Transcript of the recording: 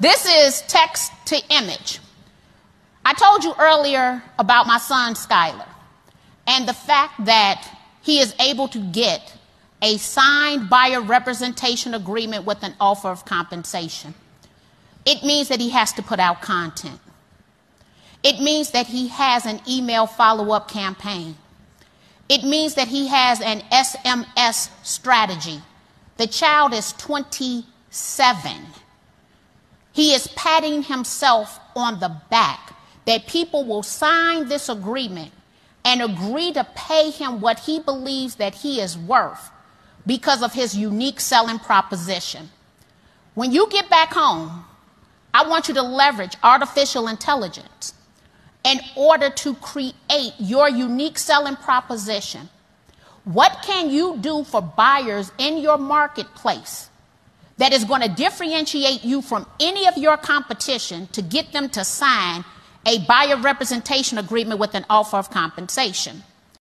This is text to image. I told you earlier about my son, Skylar, and the fact that he is able to get a signed buyer representation agreement with an offer of compensation. It means that he has to put out content. It means that he has an email follow up campaign. It means that he has an SMS strategy. The child is 27. He is patting himself on the back that people will sign this agreement and agree to pay him what he believes that he is worth because of his unique selling proposition. When you get back home, I want you to leverage artificial intelligence in order to create your unique selling proposition. What can you do for buyers in your marketplace that is going to differentiate you from any of your competition to get them to sign a buyer representation agreement with an offer of compensation?